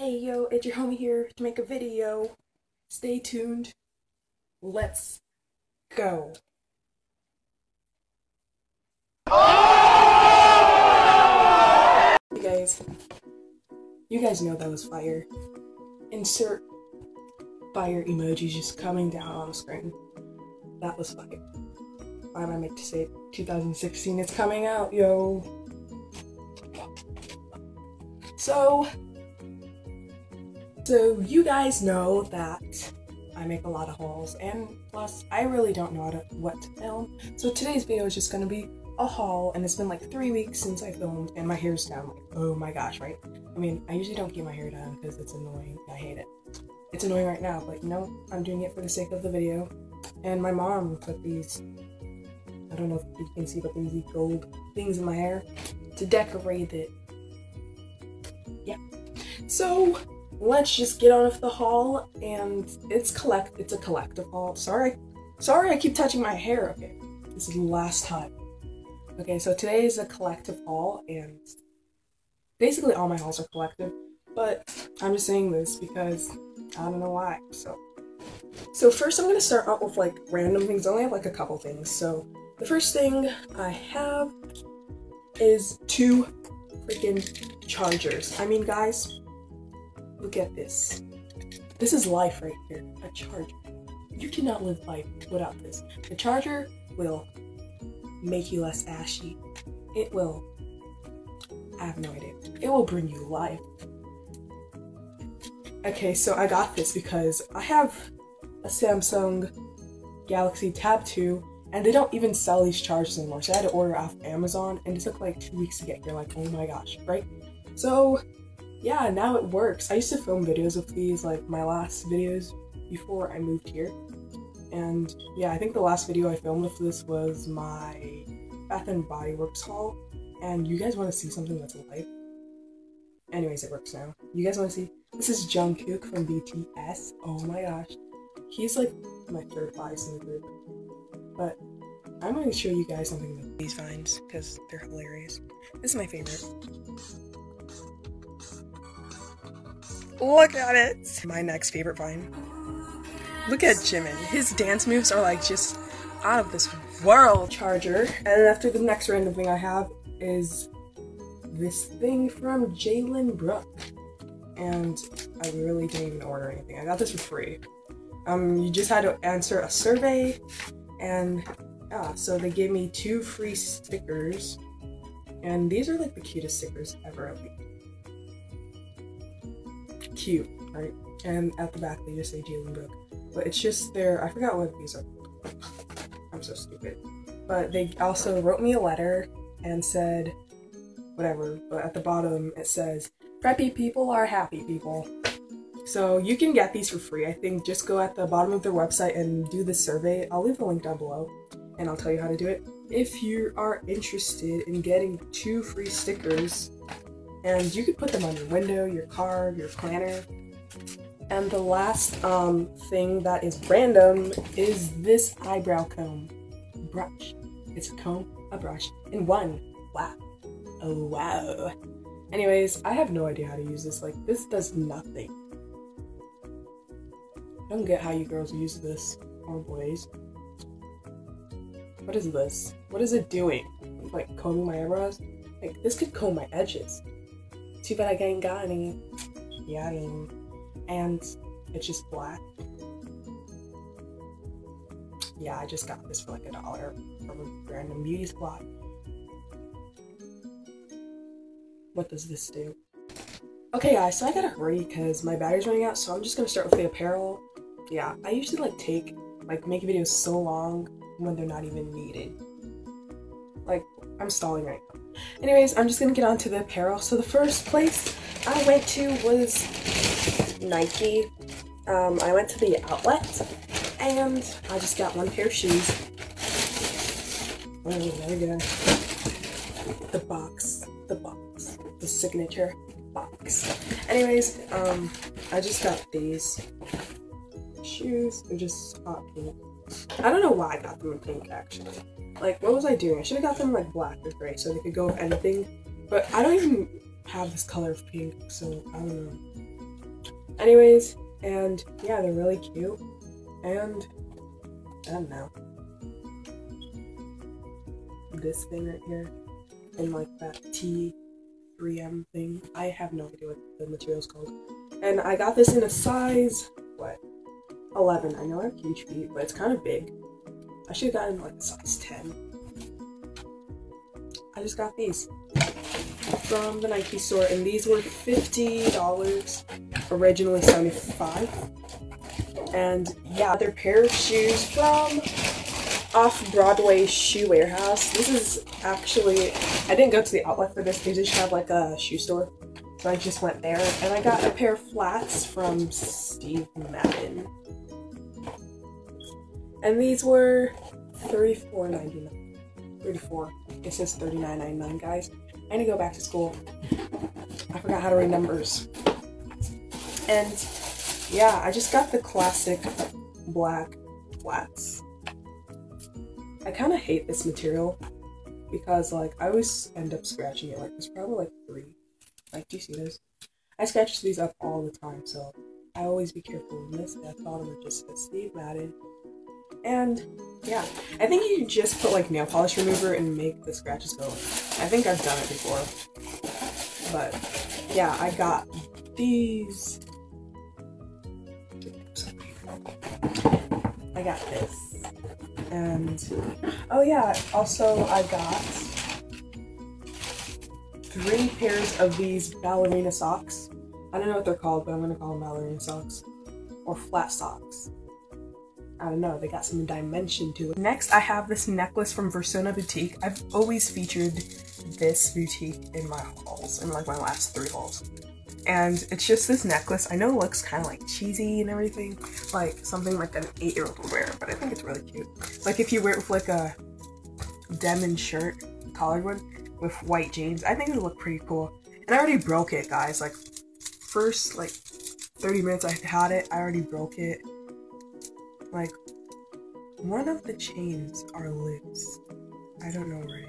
Hey yo, it's your homie here to make a video. Stay tuned. Let's go. You guys, you guys know that was fire. Insert fire emojis just coming down on the screen. That was fire. Why am I make to say 2016? It's coming out, yo. So, so you guys know that I make a lot of hauls, and plus I really don't know to, what to film. So today's video is just gonna be a haul, and it's been like three weeks since I filmed, and my hair's down. Like, oh my gosh, right? I mean, I usually don't keep my hair down because it's annoying. I hate it. It's annoying right now, but you know, I'm doing it for the sake of the video. And my mom put these, I don't know if you can see, but these gold things in my hair to decorate it. Yeah. So let's just get on with the haul and it's collect it's a collective haul sorry sorry i keep touching my hair. Okay this is the last time. Okay so today is a collective haul and basically all my hauls are collective but i'm just saying this because i don't know why so. So first i'm going to start out with like random things. I only have like a couple things. So the first thing i have is two freaking chargers. I mean guys Look at this. This is life right here. A charger. You cannot live life without this. The charger will make you less ashy. It will. I have no idea. It will bring you life. Okay, so I got this because I have a Samsung Galaxy Tab 2 and they don't even sell these chargers anymore. So I had to order off Amazon and it took like two weeks to get here. Like, oh my gosh, right? So yeah, now it works. I used to film videos of these, like my last videos before I moved here. And yeah, I think the last video I filmed with this was my Bath and Body Works haul. And you guys want to see something that's live? Anyways, it works now. You guys want to see? This is Jungkook from BTS. Oh my gosh. He's like my third bias in the group. But I'm going to show you guys something that these finds because they're hilarious. This is my favorite. Look at it! My next favorite vine. Look at Jimin. His dance moves are like just out of this world. Charger. And then after the next random thing I have is this thing from Jadelynn Brooke. And I really didn't even order anything. I got this for free. Um, you just had to answer a survey and yeah, so they gave me two free stickers. And these are like the cutest stickers ever cute, right? And at the back they just say Jadelynn Brooke. But it's just their, I forgot what these are. I'm so stupid. But they also wrote me a letter and said, whatever, but at the bottom it says, preppy people are happy people. So you can get these for free. I think just go at the bottom of their website and do the survey. I'll leave the link down below and I'll tell you how to do it. If you are interested in getting two free stickers, and you could put them on your window, your car, your planner. And the last um, thing that is random is this eyebrow comb brush. It's a comb, a brush, and one. Wow. Oh, wow. Anyways, I have no idea how to use this. Like, this does nothing. I don't get how you girls use this, or boys. What is this? What is it doing? Like, combing my eyebrows? Like, this could comb my edges. Too bad I ain't got any. Yeah, I mean, and it's just black. Yeah, I just got this for like a dollar from a random beauty spot. What does this do? Okay guys, so I gotta hurry because my battery's running out, so I'm just gonna start with the apparel. Yeah, I usually like take, like make videos so long when they're not even needed. Like, I'm stalling right now. Anyways, I'm just gonna get on to the apparel. So the first place I went to was Nike. Um, I went to the outlet and I just got one pair of shoes. Oh, there we go. The box, the box, the signature box. Anyways, um, I just got these shoes. They're just hot pink. I don't know why I got them in pink actually. Like, what was I doing? I should have got them like black or gray so they could go with anything. But I don't even have this color of pink, so I don't know. Anyways, and yeah, they're really cute. And I don't know. This thing right here and like that T3M thing. I have no idea what the material's called. And I got this in a size, what, 11. I know I have huge feet, but it's kind of big. I should have gotten like size 10. I just got these from the Nike store, and these were $50, originally 75 And yeah, they're pair of shoes from off Broadway Shoe Warehouse. This is actually, I didn't go to the outlet for this, they just have like a shoe store. So I just went there, and I got a pair of flats from Steve Madden. And these were $34.99. 34. It says $39.99, guys. I need to go back to school. I forgot how to read numbers. And yeah, I just got the classic black flats. I kind of hate this material because like I always end up scratching it. Like there's probably like three. Like, do you see this? I scratch these up all the time, so I always be careful in this. I thought it would just Steve Madden. And yeah, I think you just put like nail polish remover and make the scratches go. I think I've done it before. But yeah, I got these. I got this. And oh yeah, also I got three pairs of these ballerina socks. I don't know what they're called, but I'm gonna call them ballerina socks. Or flat socks. I don't know, they got some dimension to it. Next, I have this necklace from Versona Boutique. I've always featured this boutique in my hauls, in like my last three hauls. And it's just this necklace. I know it looks kind of like cheesy and everything, like something like an eight-year-old would wear, but I think it's really cute. Like if you wear it with like a denim shirt, collared one, with white jeans, I think it would look pretty cool. And I already broke it, guys. Like, first, like, 30 minutes I had it, I already broke it. Like, one of the chains are loose. I don't know right.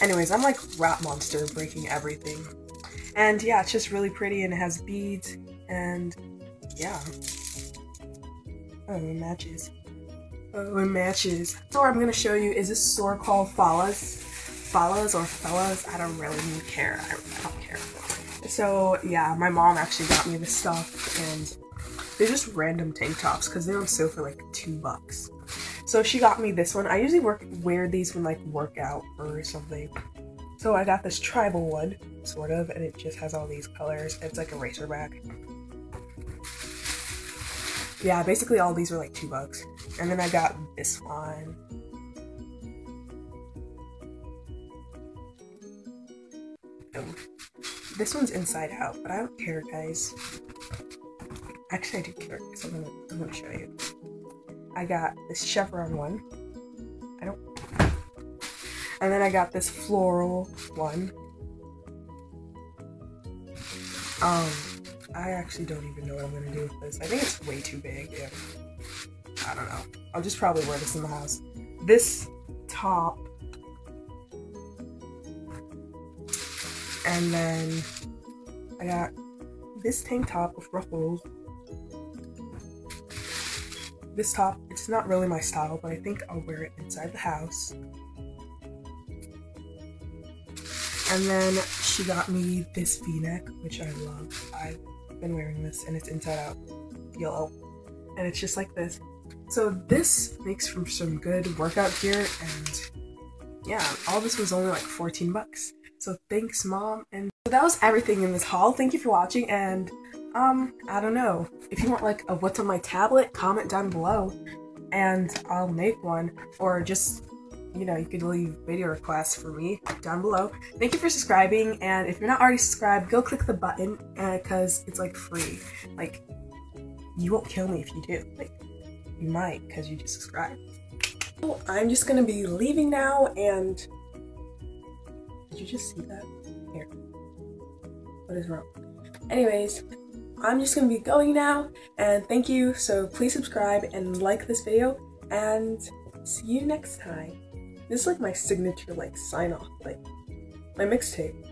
Anyways, I'm like Rat Monster breaking everything. And yeah, it's just really pretty and it has beads and yeah. Oh, it matches. Oh, it matches. Store I'm gonna show you is this store called Fallas. Fallas or Fellas, I don't really care. I don't care. So yeah, my mom actually got me this stuff and they're just random tank tops because they're on sale for like two bucks. So she got me this one. I usually work wear these when like workout or something. So I got this tribal one, sort of, and it just has all these colors. It's like a racerback. Yeah, basically all these were like two bucks. And then I got this one. This one's inside out, but I don't care, guys. Actually, I do care because I'm gonna, I'm gonna show you. I got this chevron one. I don't. And then I got this floral one. Um, I actually don't even know what I'm gonna do with this. I think it's way too big. Yeah. I don't know. I'll just probably wear this in the house. This top. And then I got this tank top with ruffles this top, it's not really my style, but I think I'll wear it inside the house. And then she got me this v-neck, which I love. I've been wearing this and it's inside out yellow. And it's just like this. So this makes for some good workout gear and yeah, all this was only like 14 bucks. So thanks mom and so that was everything in this haul. Thank you for watching and um, I don't know. If you want like a what's on my tablet, comment down below and I'll make one. Or just, you know, you could leave video requests for me down below. Thank you for subscribing and if you're not already subscribed, go click the button because uh, it's like free. Like, you won't kill me if you do. Like, you might because you just subscribed. So I'm just gonna be leaving now and did you just see that? Here. What is wrong? Anyways, I'm just gonna be going now and thank you. So please subscribe and like this video and see you next time. This is like my signature like sign off, like my mixtape.